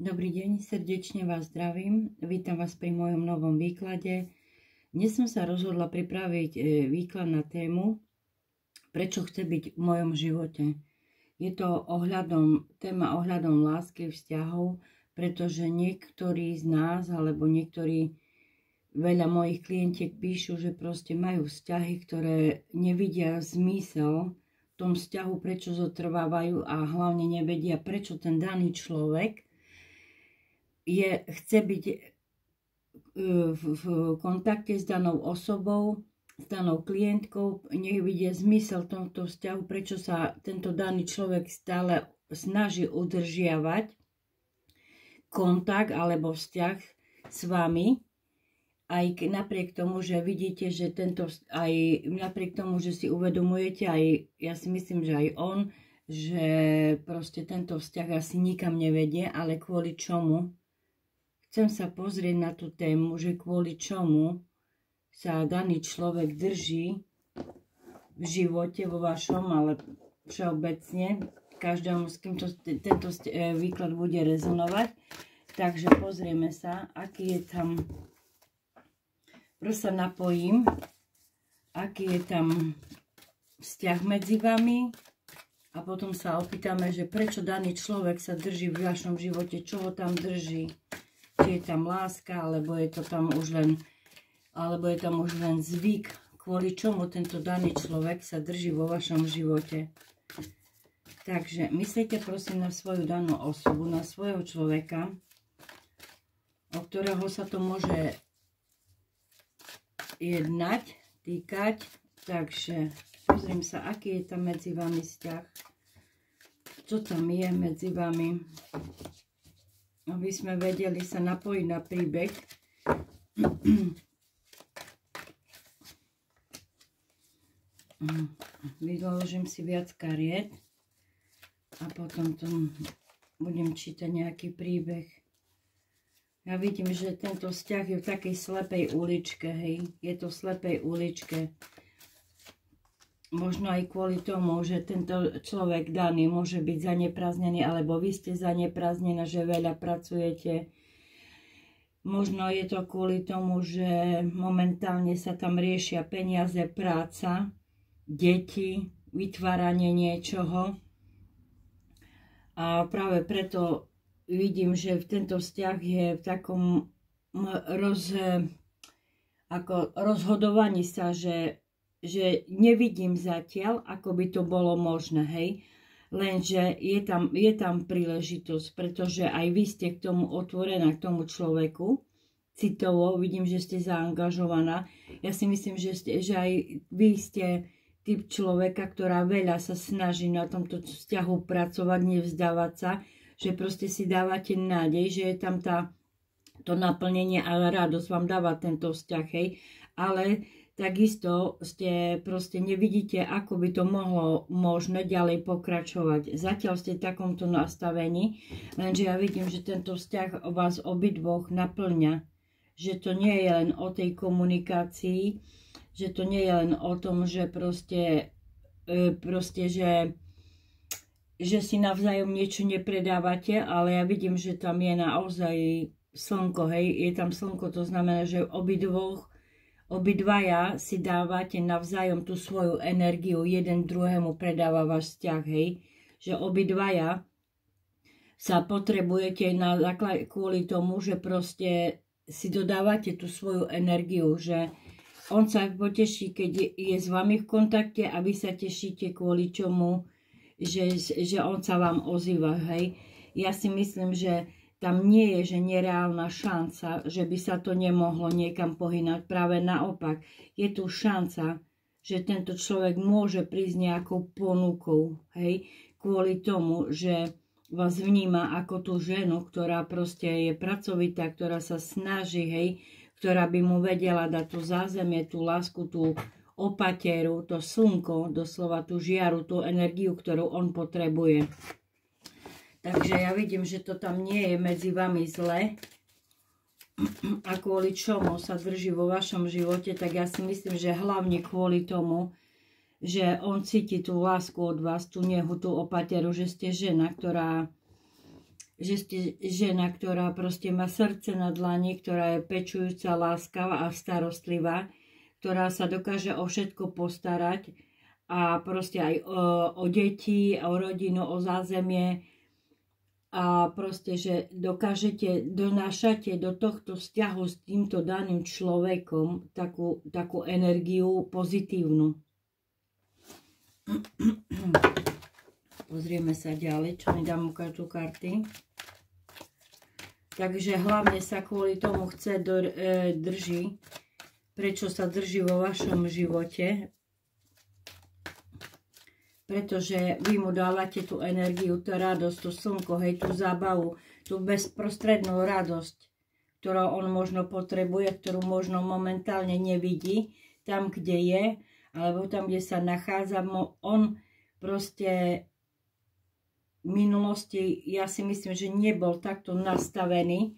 Dobrý deň, srdečne vás zdravím. Vítam vás pri mojom novom výklade. Dnes som sa rozhodla pripraviť e, výklad na tému Prečo chce byť v mojom živote. Je to ohľadom, téma ohľadom lásky vzťahov, pretože niektorí z nás, alebo niektorí, veľa mojich klientiek píšu, že proste majú vzťahy, ktoré nevidia zmysel v tom vzťahu, prečo zotrvávajú a hlavne nevedia, prečo ten daný človek je, chce byť e, v, kontakte s danou osobou, s danou klientkou, nech vidie zmysel tomto vzťahu, prečo sa tento daný človek stále snaží udržiavať kontakt alebo vzťah s vami, aj napriek tomu, že vidíte, že tento, aj napriek tomu, že si uvedomujete, aj ja si myslím, že aj on, že proste tento vzťah asi nikam nevedie, ale kvôli čomu? Chcem sa pozrieť na tú tému, že kvôli čomu sa daný človek drží v živote, vo vašom, ale všeobecne, každému, s kým to, tento e, výklad bude rezonovať. Takže pozrieme sa, aký je tam, proste napojím, aký je tam vzťah medzi vami a potom sa opýtame, že prečo daný človek sa drží v vašom živote, čo ho tam drží je tam láska, alebo je to tam už len, alebo je tam už len zvyk, kvôli čomu tento daný človek sa drží vo vašom živote. Takže myslíte prosím na svoju danú osobu, na svojho človeka, o ktorého sa to môže jednať, týkať. Takže pozriem sa, aký je tam medzi vami vzťah. Čo tam je medzi vami aby sme vedeli sa napojiť na príbeh. Vydoložím si viac kariet a potom to budem čítať nejaký príbeh. Ja vidím, že tento vzťah je v takej slepej uličke, hej. Je to v slepej uličke možno aj kvôli tomu, že tento človek daný môže byť zaneprázdnený, alebo vy ste zaneprázdnená, že veľa pracujete. Možno je to kvôli tomu, že momentálne sa tam riešia peniaze, práca, deti, vytváranie niečoho. A práve preto vidím, že tento vzťah je v takom roz, ako rozhodovaní sa, že že nevidím zatiaľ, ako by to bolo možné, hej. Lenže je tam, je tam príležitosť, pretože aj vy ste k tomu otvorená, k tomu človeku, citovo, vidím, že ste zaangažovaná. Ja si myslím, že, ste, že aj vy ste typ človeka, ktorá veľa sa snaží na tomto vzťahu pracovať, nevzdávať sa, že proste si dávate nádej, že je tam tá, to naplnenie a radosť vám dáva tento vzťah, hej. Ale takisto ste proste nevidíte, ako by to mohlo možné ďalej pokračovať. Zatiaľ ste v takomto nastavení, lenže ja vidím, že tento vzťah vás obidvoch naplňa. Že to nie je len o tej komunikácii, že to nie je len o tom, že proste, e, proste že, že si navzájom niečo nepredávate, ale ja vidím, že tam je naozaj slnko, hej, je tam slnko, to znamená, že obidvoch Obidvaja si dávate navzájom tú svoju energiu, jeden druhému predáva váš vzťah, hej. Že obidvaja sa potrebujete na kvôli tomu, že proste si dodávate tú svoju energiu, že on sa poteší, keď je s vami v kontakte a vy sa tešíte kvôli čomu, že, že on sa vám ozýva, hej. Ja si myslím, že tam nie je, že nereálna šanca, že by sa to nemohlo niekam pohynať. Práve naopak, je tu šanca, že tento človek môže prísť nejakou ponukou, hej, kvôli tomu, že vás vníma ako tú ženu, ktorá proste je pracovitá, ktorá sa snaží, hej, ktorá by mu vedela dať tú zázemie, tú lásku, tú opateru, to slnko, doslova tú žiaru, tú energiu, ktorú on potrebuje. Takže ja vidím, že to tam nie je medzi vami zle. A kvôli čomu sa drží vo vašom živote, tak ja si myslím, že hlavne kvôli tomu, že on cíti tú lásku od vás, tú nehu, tú opateru, že ste žena, ktorá že ste žena, ktorá proste má srdce na dlani, ktorá je pečujúca, láskavá a starostlivá, ktorá sa dokáže o všetko postarať a proste aj o, o deti, o rodinu, o zázemie a proste, že dokážete, donášate do tohto vzťahu s týmto daným človekom takú, takú energiu pozitívnu. Pozrieme sa ďalej, čo mi dám ukážu karty. Takže hlavne sa kvôli tomu chce do, e, drží, prečo sa drží vo vašom živote. Pretože vy mu dávate tú energiu, tú radosť, tú slnko, hej, tú zábavu, tú bezprostrednú radosť, ktorú on možno potrebuje, ktorú možno momentálne nevidí, tam, kde je, alebo tam, kde sa nachádza, on proste minulosti, ja si myslím, že nebol takto nastavený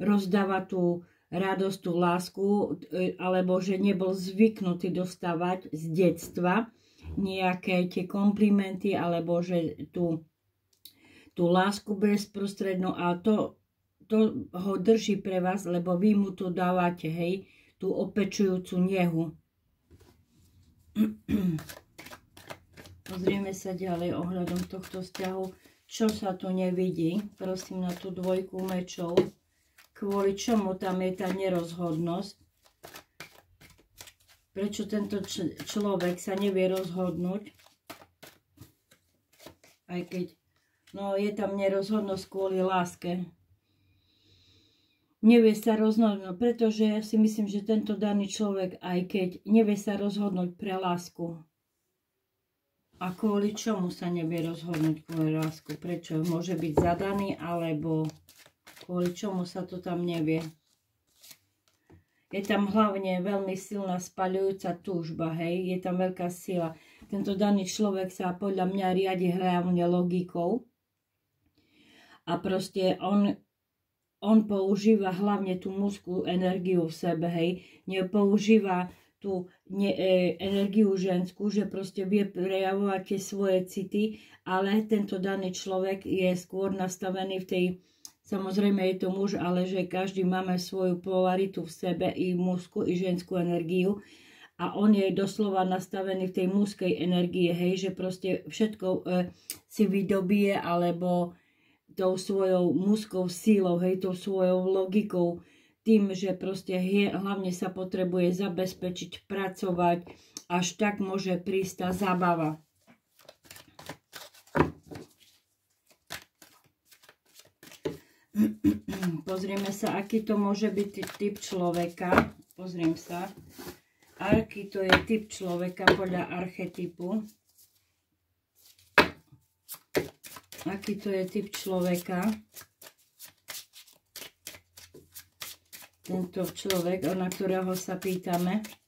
rozdávať tú radosť, tú lásku, e, alebo že nebol zvyknutý dostávať z detstva nejaké tie komplimenty, alebo že tú, tú lásku bezprostrednú a to, to ho drží pre vás, lebo vy mu tu dávate, hej, tú opečujúcu nehu. Pozrieme sa ďalej ohľadom tohto vzťahu. Čo sa tu nevidí? Prosím na tú dvojku mečov. Kvôli čomu tam je tá nerozhodnosť? Prečo tento človek sa nevie rozhodnúť? Aj keď... No, je tam nerozhodnosť kvôli láske. Nevie sa rozhodnúť, pretože ja si myslím, že tento daný človek, aj keď nevie sa rozhodnúť pre lásku, a kvôli čomu sa nevie rozhodnúť kvôli lásku? Prečo? Môže byť zadaný, alebo kvôli čomu sa to tam nevie? Je tam hlavne veľmi silná spaľujúca túžba, hej? Je tam veľká sila. Tento daný človek sa podľa mňa riadi hlavne logikou. A proste on, on používa hlavne tú mužskú energiu v sebe, hej? Nepoužíva tú ne, e, energiu ženskú, že proste vie prejavovať tie svoje city, ale tento daný človek je skôr nastavený v tej, samozrejme je to muž, ale že každý máme svoju polaritu v sebe, i mužskú, i ženskú energiu a on je doslova nastavený v tej mužskej energie, hej, že proste všetko e, si vydobije alebo tou svojou mužskou sílou, hej, tou svojou logikou, tým, že proste hlavne sa potrebuje zabezpečiť, pracovať, až tak môže prísť tá zábava. Pozrieme sa, aký to môže byť typ človeka. Pozriem sa, aký to je typ človeka podľa archetypu. Aký to je typ človeka. tento človek, na ktorého sa pýtame.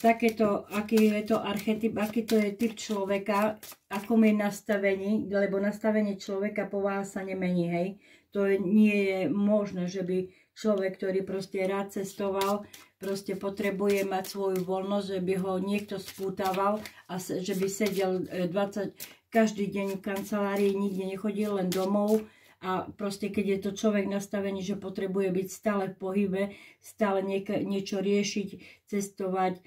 Takéto, aký je to archetyp, aký to je typ človeka, akom je nastavení, lebo nastavenie človeka povaha sa nemení, hej. To nie je možné, že by človek, ktorý proste rád cestoval, proste potrebuje mať svoju voľnosť, že by ho niekto spútaval a že by sedel 20, e, každý deň v kancelárii, nikde nechodil, len domov, a proste keď je to človek nastavený, že potrebuje byť stále v pohybe, stále niečo riešiť, cestovať,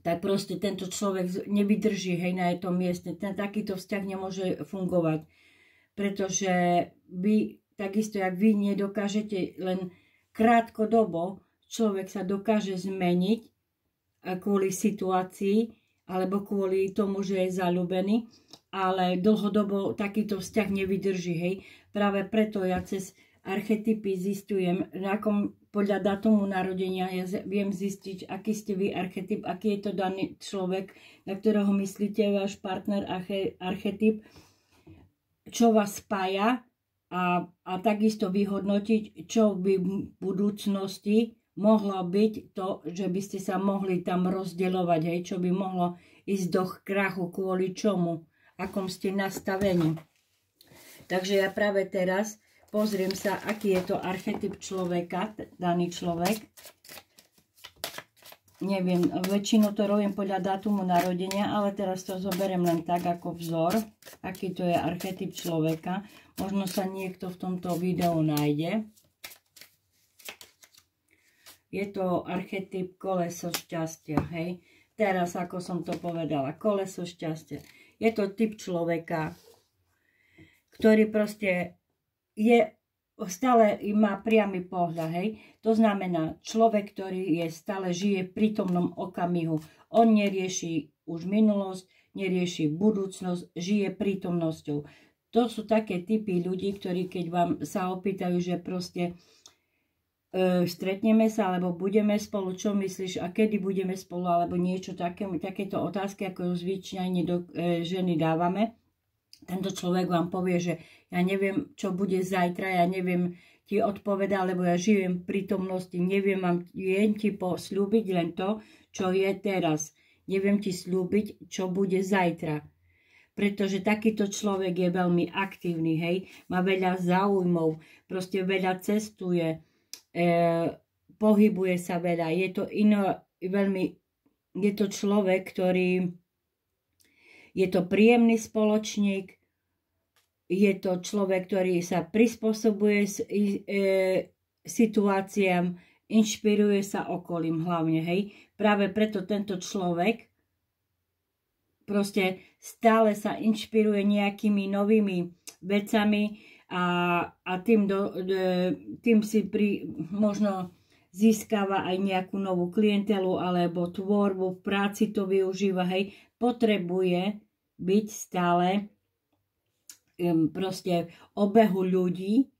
tak proste tento človek nevydrží hej, na tom mieste. Ten takýto vzťah nemôže fungovať, pretože vy, takisto jak vy nedokážete len krátkodobo, človek sa dokáže zmeniť kvôli situácii, alebo kvôli tomu, že je zalúbený, ale dlhodobo takýto vzťah nevydrží, hej. Práve preto ja cez archetypy zistujem, akom, podľa datumu narodenia ja viem zistiť, aký ste vy archetyp, aký je to daný človek, na ktorého myslíte váš partner archetyp, čo vás spája a, a takisto vyhodnotiť, čo by v budúcnosti mohlo byť to, že by ste sa mohli tam rozdeľovať, hej, čo by mohlo ísť do krachu, kvôli čomu, akom ste nastavení. Takže ja práve teraz pozriem sa, aký je to archetyp človeka, daný človek. neviem, väčšinou to robím podľa dátumu narodenia, ale teraz to zoberiem len tak ako vzor, aký to je archetyp človeka. Možno sa niekto v tomto videu nájde. Je to archetyp koleso šťastia, hej. Teraz, ako som to povedala, koleso šťastia. Je to typ človeka, ktorý proste je stále má priamy pohľad, hej. To znamená, človek, ktorý je stále žije v prítomnom okamihu. On nerieši už minulosť, nerieši budúcnosť, žije prítomnosťou. To sú také typy ľudí, ktorí keď vám sa opýtajú, že proste e, stretneme sa, alebo budeme spolu, čo myslíš a kedy budeme spolu, alebo niečo také, takéto otázky, ako zvyčajne do, e, ženy dávame, tento človek vám povie, že ja neviem, čo bude zajtra, ja neviem ti odpoveda, lebo ja žijem v prítomnosti, neviem, mám, viem ti poslúbiť len to, čo je teraz. Neviem ti slúbiť, čo bude zajtra. Pretože takýto človek je veľmi aktívny, hej, má veľa záujmov, proste veľa cestuje, e, pohybuje sa veľa. Je to ino, veľmi, je to človek, ktorý je to príjemný spoločník, je to človek, ktorý sa prispôsobuje s, e, situáciám, inšpiruje sa okolím hlavne, hej. Práve preto tento človek proste stále sa inšpiruje nejakými novými vecami a, a tým, do, de, tým si pri, možno získava aj nejakú novú klientelu alebo tvorbu, v práci to využíva, hej, potrebuje byť stále proste obehu ľudí,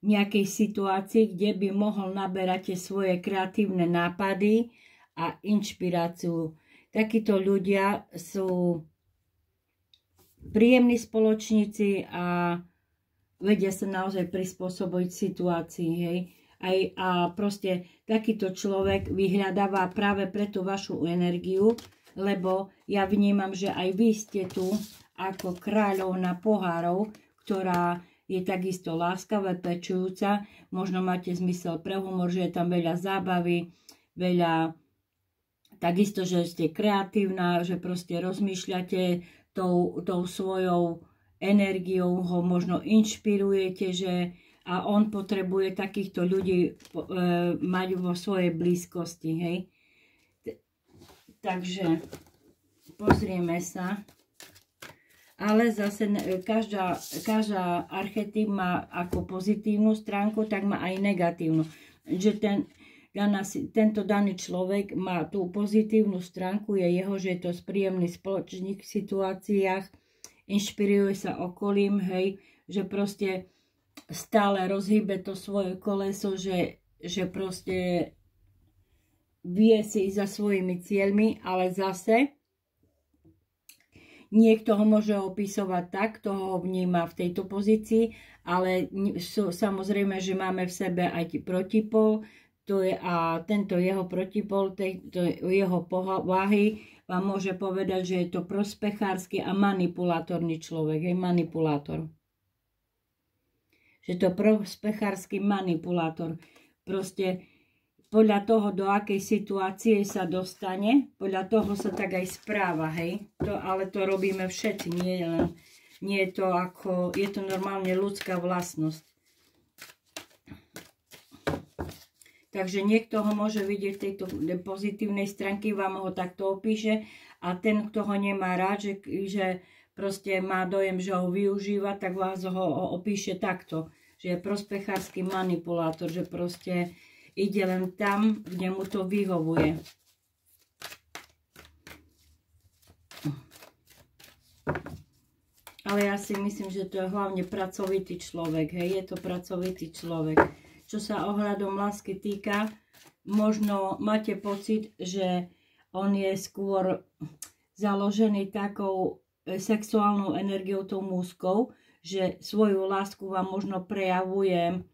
nejakej situácii, kde by mohol naberať tie svoje kreatívne nápady a inšpiráciu. Takíto ľudia sú príjemní spoločníci a vedia sa naozaj prispôsobiť situácii. Hej. Aj, a proste takýto človek vyhľadáva práve preto vašu energiu, lebo ja vnímam, že aj vy ste tu ako kráľovna pohárov, ktorá je takisto láskavé, pečujúca. Možno máte zmysel pre humor, že je tam veľa zábavy, veľa takisto, že ste kreatívna, že proste rozmýšľate tou, tou svojou energiou, ho možno inšpirujete, že a on potrebuje takýchto ľudí e, mať vo svojej blízkosti, hej. Takže pozrieme sa ale zase každá, každá archetyp má ako pozitívnu stránku, tak má aj negatívnu. Že ten, daná, tento daný človek má tú pozitívnu stránku, je jeho, že je to spríjemný spoločník v situáciách, inšpiruje sa okolím, hej, že proste stále rozhýbe to svoje koleso, že, že proste vie si za svojimi cieľmi, ale zase Niekto ho môže opisovať tak, kto ho vníma v tejto pozícii, ale samozrejme, že máme v sebe aj protipol, to je, a tento jeho protipol, tejto jeho povahy vám môže povedať, že je to prospechársky a manipulátorný človek, je manipulátor. Že to prospechársky manipulátor. Proste podľa toho, do akej situácie sa dostane, podľa toho sa tak aj správa, hej. To, ale to robíme všetci, nie len, nie je to ako, je to normálne ľudská vlastnosť. Takže niekto ho môže vidieť v tejto pozitívnej stránke, vám ho takto opíše a ten, kto ho nemá rád, že, že proste má dojem, že ho využíva, tak vás ho opíše takto, že je prospechársky manipulátor, že proste ide len tam, kde mu to vyhovuje. Ale ja si myslím, že to je hlavne pracovitý človek. Hej, je to pracovitý človek. Čo sa ohľadom lásky týka, možno máte pocit, že on je skôr založený takou e, sexuálnou energiou, tou múzkou, že svoju lásku vám možno prejavuje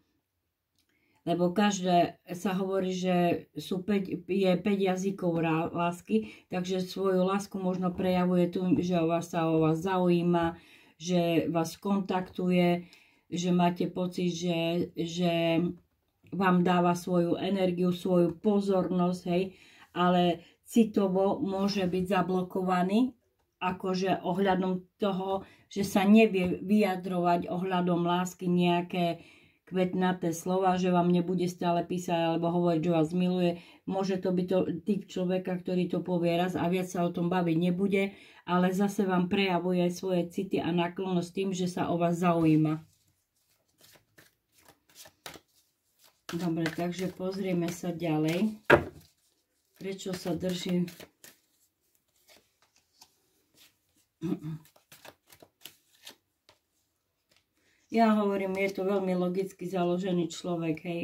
lebo každé sa hovorí, že sú 5, je 5 jazykov lásky, takže svoju lásku možno prejavuje tu, že o vás sa o vás zaujíma, že vás kontaktuje, že máte pocit, že, že vám dáva svoju energiu, svoju pozornosť, hej, ale citovo môže byť zablokovaný, akože ohľadom toho, že sa nevie vyjadrovať ohľadom lásky nejaké kvetnaté slova, že vám nebude stále písať alebo hovoriť, že vás miluje. Môže to byť to typ človeka, ktorý to povie raz a viac sa o tom baviť nebude, ale zase vám prejavuje aj svoje city a náklonnosť tým, že sa o vás zaujíma. Dobre, takže pozrieme sa ďalej. Prečo sa drží... Ja hovorím, je to veľmi logicky založený človek, hej.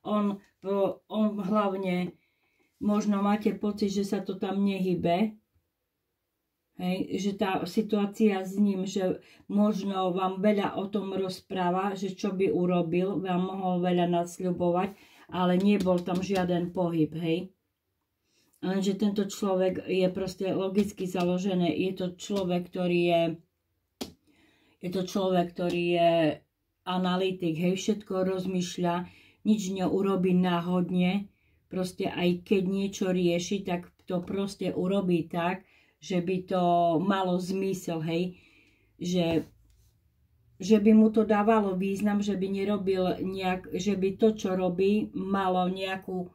On, on hlavne, možno máte pocit, že sa to tam nehybe, hej, že tá situácia s ním, že možno vám veľa o tom rozpráva, že čo by urobil, vám mohol veľa nasľubovať, ale nebol tam žiaden pohyb, hej. Lenže tento človek je proste logicky založený. Je to človek, ktorý je je to človek, ktorý je analytik, hej, všetko rozmýšľa, nič neurobí náhodne, proste aj keď niečo rieši, tak to proste urobí tak, že by to malo zmysel, hej, že, že by mu to dávalo význam, že by nerobil nejak, že by to, čo robí, malo nejakú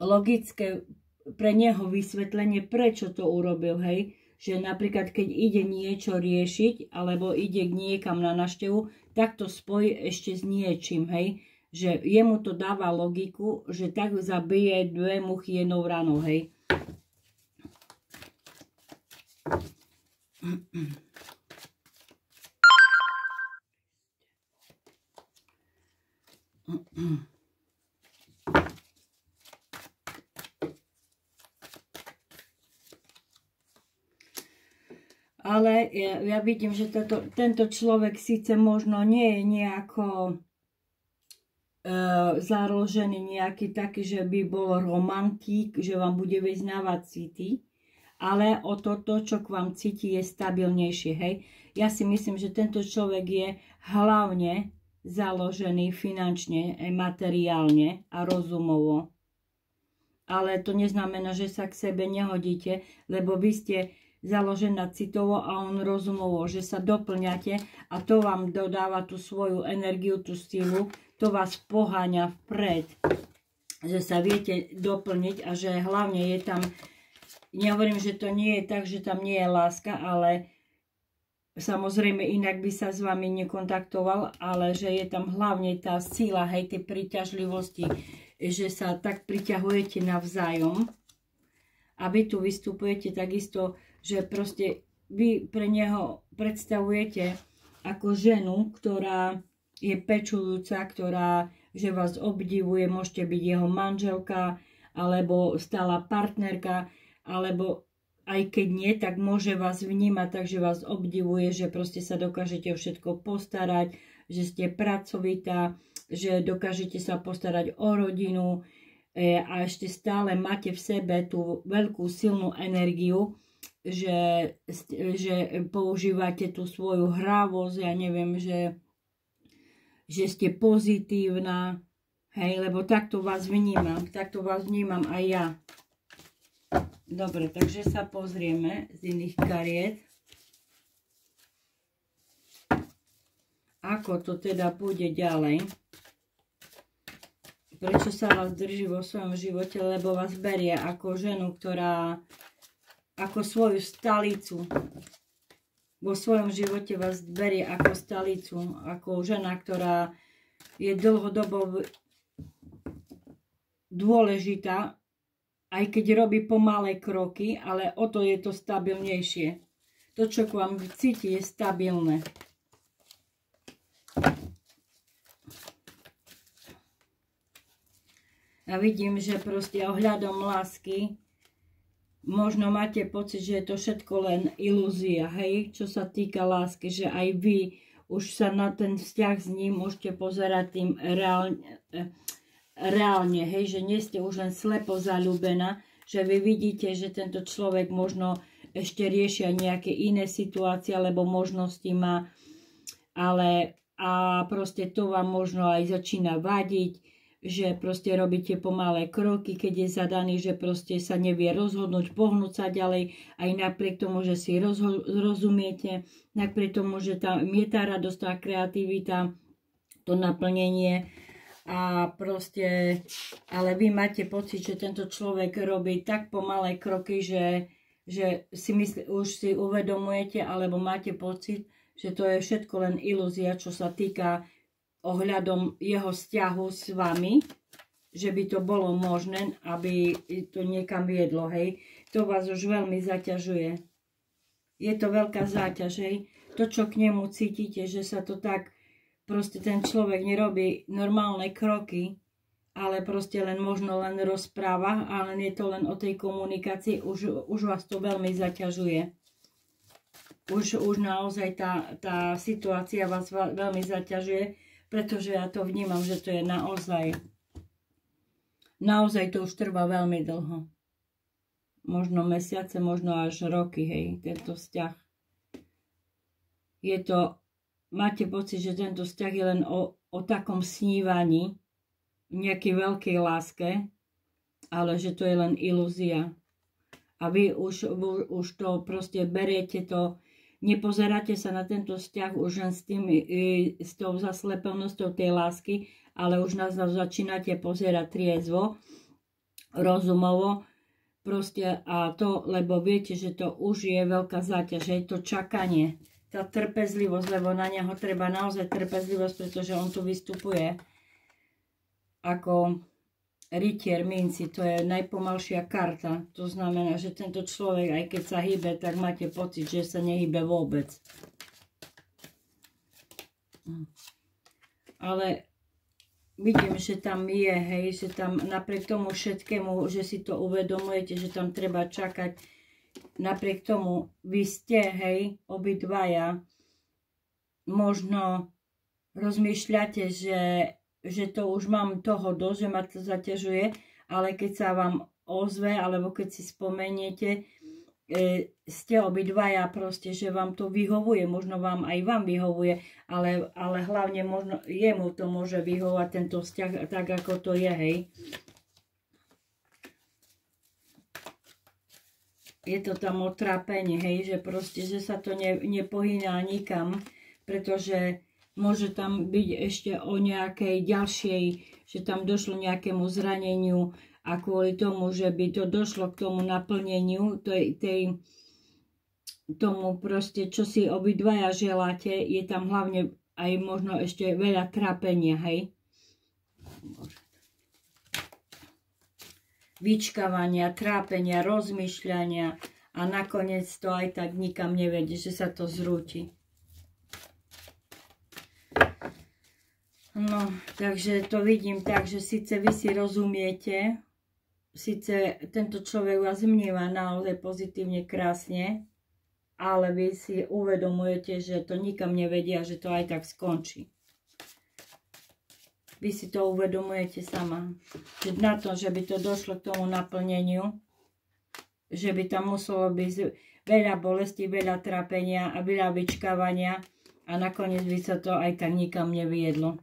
logické pre neho vysvetlenie, prečo to urobil, hej že napríklad keď ide niečo riešiť alebo ide niekam na naštevu, tak to spojí ešte s niečím, hej. Že jemu to dáva logiku, že tak zabije dve muchy jednou ranou, hej. Mm-mm. Ale ja, vidím, že toto, tento človek síce možno nie je nejako e, založený nejaký taký, že by bol romantík, že vám bude vyznávať city, ale o toto, čo k vám cíti, je stabilnejšie. Hej? Ja si myslím, že tento človek je hlavne založený finančne, materiálne a rozumovo. Ale to neznamená, že sa k sebe nehodíte, lebo vy ste založená citovo a on rozumovo, že sa doplňate a to vám dodáva tú svoju energiu, tú silu, to vás poháňa vpred, že sa viete doplniť a že hlavne je tam, nehovorím, že to nie je tak, že tam nie je láska, ale samozrejme inak by sa s vami nekontaktoval, ale že je tam hlavne tá sila, hej, tej príťažlivosti, že sa tak priťahujete navzájom. A vy tu vystupujete takisto že proste vy pre neho predstavujete ako ženu, ktorá je pečujúca, ktorá, že vás obdivuje, môžete byť jeho manželka, alebo stála partnerka, alebo aj keď nie, tak môže vás vnímať, takže vás obdivuje, že proste sa dokážete o všetko postarať, že ste pracovitá, že dokážete sa postarať o rodinu e, a ešte stále máte v sebe tú veľkú silnú energiu, že, že používate tú svoju hravosť, ja neviem, že, že ste pozitívna, hej, lebo takto vás vnímam, takto vás vnímam aj ja. Dobre, takže sa pozrieme z iných kariet. Ako to teda bude ďalej. Prečo sa vás drží vo svojom živote, lebo vás berie ako ženu, ktorá ako svoju stalicu. Vo svojom živote vás berie ako stalicu, ako žena, ktorá je dlhodobo dôležitá, aj keď robí pomalé kroky, ale o to je to stabilnejšie. To, čo k vám cíti, je stabilné. A vidím, že proste ohľadom lásky možno máte pocit, že je to všetko len ilúzia, hej, čo sa týka lásky, že aj vy už sa na ten vzťah s ním môžete pozerať tým reálne, reálne hej, že nie ste už len slepo zalúbená, že vy vidíte, že tento človek možno ešte riešia nejaké iné situácie, alebo možnosti má, ale a proste to vám možno aj začína vadiť, že proste robíte pomalé kroky, keď je zadaný, že proste sa nevie rozhodnúť, pohnúť sa ďalej, aj napriek tomu, že si rozumiete, napriek tomu, že tam je tá radosť, tá kreativita, to naplnenie, a proste, ale vy máte pocit, že tento človek robí tak pomalé kroky, že, že si mysli, už si uvedomujete, alebo máte pocit, že to je všetko len ilúzia, čo sa týka ohľadom jeho vzťahu s vami, že by to bolo možné, aby to niekam viedlo, hej. To vás už veľmi zaťažuje. Je to veľká záťaž, hej. To, čo k nemu cítite, že sa to tak proste ten človek nerobí normálne kroky, ale proste len možno len rozpráva, ale je to len o tej komunikácii, už, už vás to veľmi zaťažuje. Už, už naozaj tá, tá situácia vás veľmi zaťažuje, pretože ja to vnímam, že to je naozaj, naozaj to už trvá veľmi dlho. Možno mesiace, možno až roky, hej, tento vzťah. Je to máte pocit, že tento vzťah je len o, o takom snívaní, nejakej veľkej láske, ale že to je len ilúzia. A vy už, už to proste beriete to, nepozeráte sa na tento vzťah už len s, tým, s tou zaslepenosťou tej lásky, ale už nás začínate pozerať triezvo, rozumovo, proste a to, lebo viete, že to už je veľká záťaž, je to čakanie tá trpezlivosť, lebo na neho treba naozaj trpezlivosť, pretože on tu vystupuje ako rytier minci, to je najpomalšia karta. To znamená, že tento človek, aj keď sa hýbe, tak máte pocit, že sa nehybe vôbec. Ale vidím, že tam je, hej, že tam napriek tomu všetkému, že si to uvedomujete, že tam treba čakať, napriek tomu vy ste, hej, obidvaja, možno rozmýšľate, že, že to už mám toho dosť, že ma to zaťažuje, ale keď sa vám ozve, alebo keď si spomeniete, e, ste obidvaja proste, že vám to vyhovuje, možno vám aj vám vyhovuje, ale, ale hlavne možno jemu to môže vyhovať tento vzťah tak, ako to je, hej. je to tam otrápenie, hej, že proste, že sa to ne, nepohýna nikam, pretože môže tam byť ešte o nejakej ďalšej, že tam došlo nejakému zraneniu a kvôli tomu, že by to došlo k tomu naplneniu tej, tej tomu proste, čo si obidvaja želáte, je tam hlavne aj možno ešte veľa trápenia, hej. Vyčkávania, trápenia, rozmýšľania a nakoniec to aj tak nikam nevedie, že sa to zrúti. No, takže to vidím tak, že síce vy si rozumiete, síce tento človek vás vníma naozaj pozitívne, krásne, ale vy si uvedomujete, že to nikam nevedia, že to aj tak skončí. Vy si to uvedomujete sama. Že na to, že by to došlo k tomu naplneniu, že by tam muselo byť veľa bolesti, veľa trápenia a veľa vyčkávania a nakoniec by sa to aj tak nikam neviedlo.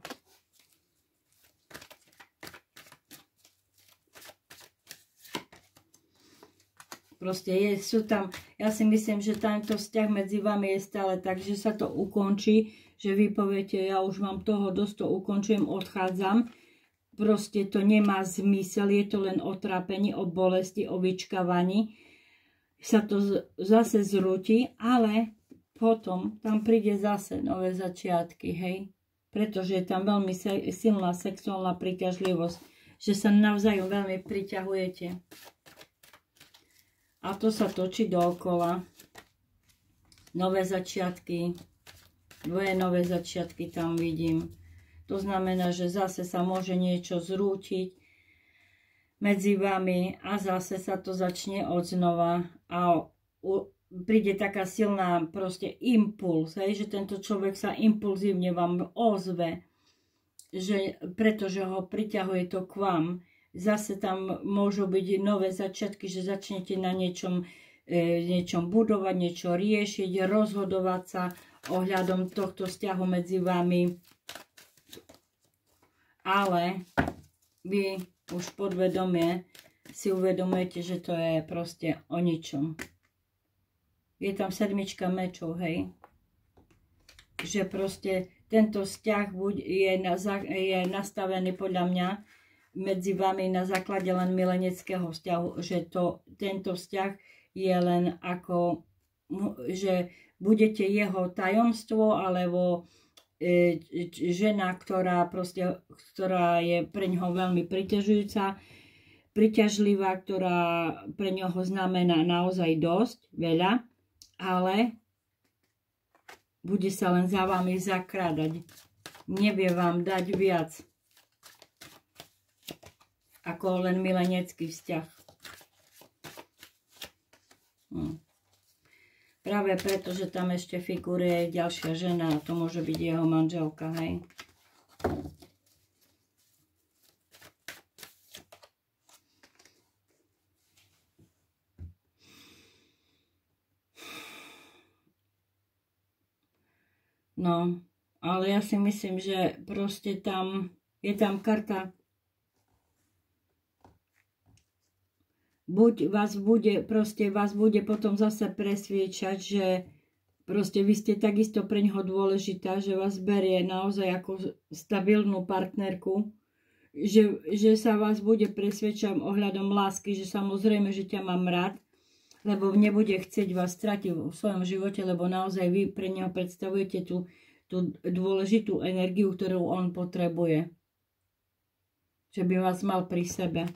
Proste je, sú tam, ja si myslím, že tento vzťah medzi vami je stále tak, že sa to ukončí, že vy poviete, ja už mám toho dosť, to ukončujem, odchádzam. Proste to nemá zmysel, je to len o trápení, o bolesti, o vyčkávaní. Sa to zase zrúti, ale potom tam príde zase nové začiatky, hej. Pretože je tam veľmi silná sexuálna príťažlivosť, že sa navzájom veľmi priťahujete. A to sa točí dookola. Nové začiatky, Dvoje nové začiatky tam vidím. To znamená, že zase sa môže niečo zrútiť medzi vami a zase sa to začne od znova a u, príde taká silná proste impuls, hej, že tento človek sa impulzívne vám ozve, že, pretože ho priťahuje to k vám. Zase tam môžu byť nové začiatky, že začnete na niečom, e, niečom budovať, niečo riešiť, rozhodovať sa ohľadom tohto vzťahu medzi vami. Ale vy už podvedomie si uvedomujete, že to je proste o ničom. Je tam sedmička mečov, hej. Že proste tento vzťah je, na, je nastavený podľa mňa medzi vami na základe len mileneckého vzťahu, že to, tento vzťah je len ako, že budete jeho tajomstvo alebo e, žena, ktorá, proste, ktorá je pre ňoho veľmi priťažujúca, priťažlivá, ktorá pre ňoho znamená naozaj dosť, veľa, ale bude sa len za vami zakrádať. Nevie vám dať viac ako len milenecký vzťah. Hm. Práve preto, že tam ešte figuruje ďalšia žena a to môže byť jeho manželka, hej. No, ale ja si myslím, že proste tam je tam karta buď vás bude, proste vás bude potom zase presviečať, že proste vy ste takisto pre ňoho dôležitá, že vás berie naozaj ako stabilnú partnerku, že, že sa vás bude presviečať ohľadom lásky, že samozrejme, že ťa mám rád, lebo nebude chcieť vás stratiť v svojom živote, lebo naozaj vy pre neho predstavujete tú, tú dôležitú energiu, ktorú on potrebuje. Že by vás mal pri sebe.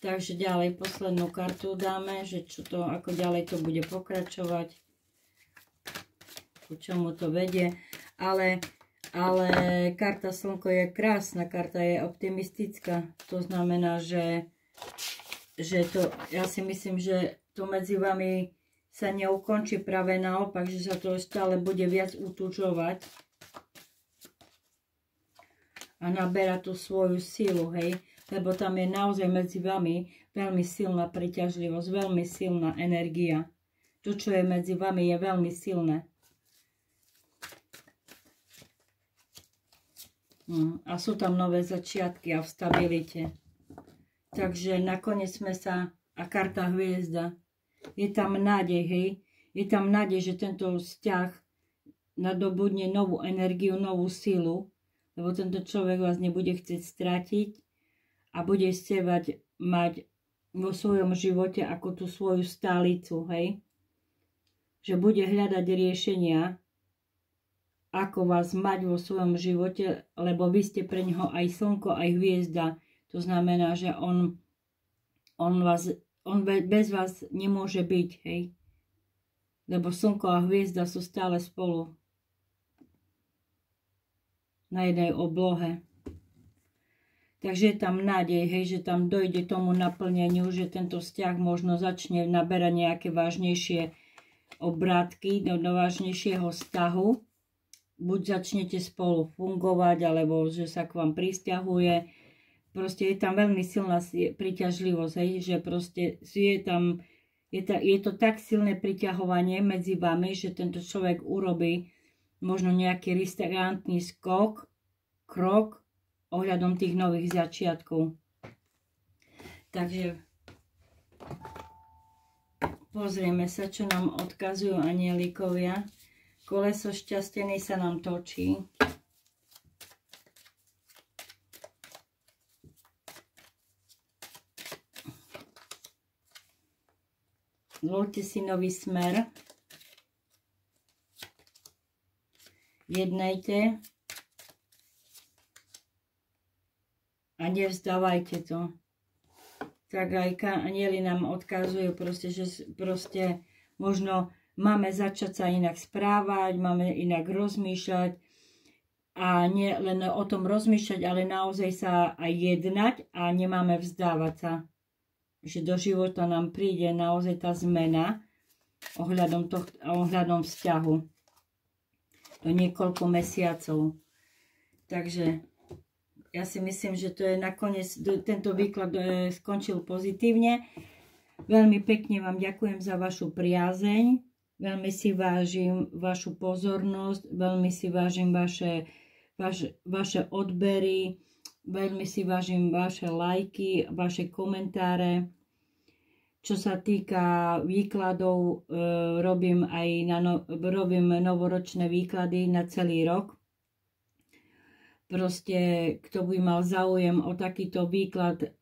Takže ďalej poslednú kartu dáme, že čo to, ako ďalej to bude pokračovať. Ku čomu to vedie. Ale, ale karta slnko je krásna, karta je optimistická. To znamená, že, že to, ja si myslím, že to medzi vami sa neukončí práve naopak, že sa to stále bude viac utúčovať a naberá tú svoju silu, hej lebo tam je naozaj medzi vami veľmi silná priťažlivosť, veľmi silná energia. To, čo je medzi vami, je veľmi silné. Hm, a sú tam nové začiatky a v stabilite. Takže nakoniec sme sa, a karta hviezda, je tam nádej, hej, je tam nádej, že tento vzťah nadobudne novú energiu, novú silu, lebo tento človek vás nebude chcieť stratiť a bude chcevať mať vo svojom živote ako tú svoju stálicu, hej? Že bude hľadať riešenia, ako vás mať vo svojom živote, lebo vy ste pre neho aj slnko, aj hviezda. To znamená, že on, on, vás, on bez vás nemôže byť, hej? Lebo slnko a hviezda sú stále spolu na jednej oblohe. Takže je tam nádej, hej, že tam dojde tomu naplneniu, že tento vzťah možno začne naberať nejaké vážnejšie obrátky do, do vážnejšieho vzťahu. Buď začnete spolu fungovať, alebo že sa k vám pristahuje. Proste je tam veľmi silná priťažlivosť, hej, že proste je tam, je, ta, je to tak silné priťahovanie medzi vami, že tento človek urobí možno nejaký riskantný skok, krok, ohľadom tých nových začiatkov. Takže pozrieme sa, čo nám odkazujú anielikovia. Koleso šťastený sa nám točí. Zvolte si nový smer. Jednajte a nevzdávajte to. Tak aj anieli nám odkazujú proste, že proste možno máme začať sa inak správať, máme inak rozmýšľať a nie len o tom rozmýšľať, ale naozaj sa aj jednať a nemáme vzdávať sa. Že do života nám príde naozaj tá zmena ohľadom, tohto, ohľadom vzťahu. Do niekoľko mesiacov. Takže ja si myslím, že to je nakoniec, tento výklad e, skončil pozitívne. Veľmi pekne vám ďakujem za vašu priazeň, veľmi si vážim vašu pozornosť, veľmi si vážim vaše, vaše, vaše odbery, veľmi si vážim vaše lajky, vaše komentáre. Čo sa týka výkladov, e, robím aj na no, robím novoročné výklady na celý rok. Proste, kto by mal záujem o takýto výklad,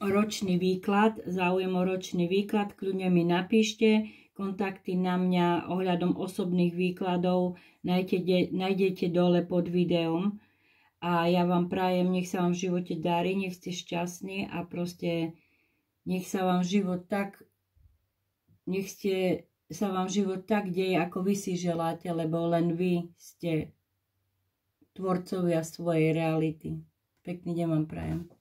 ročný výklad, záujem o ročný výklad, kľudne mi napíšte, kontakty na mňa ohľadom osobných výkladov nájdete, nájdete dole pod videom. A ja vám prajem, nech sa vám v živote darí, nech ste šťastní a proste nech sa vám život tak, nech ste, sa vám život tak deje, ako vy si želáte, lebo len vy ste tvorcovia svojej reality. Pekný deň vám prajem.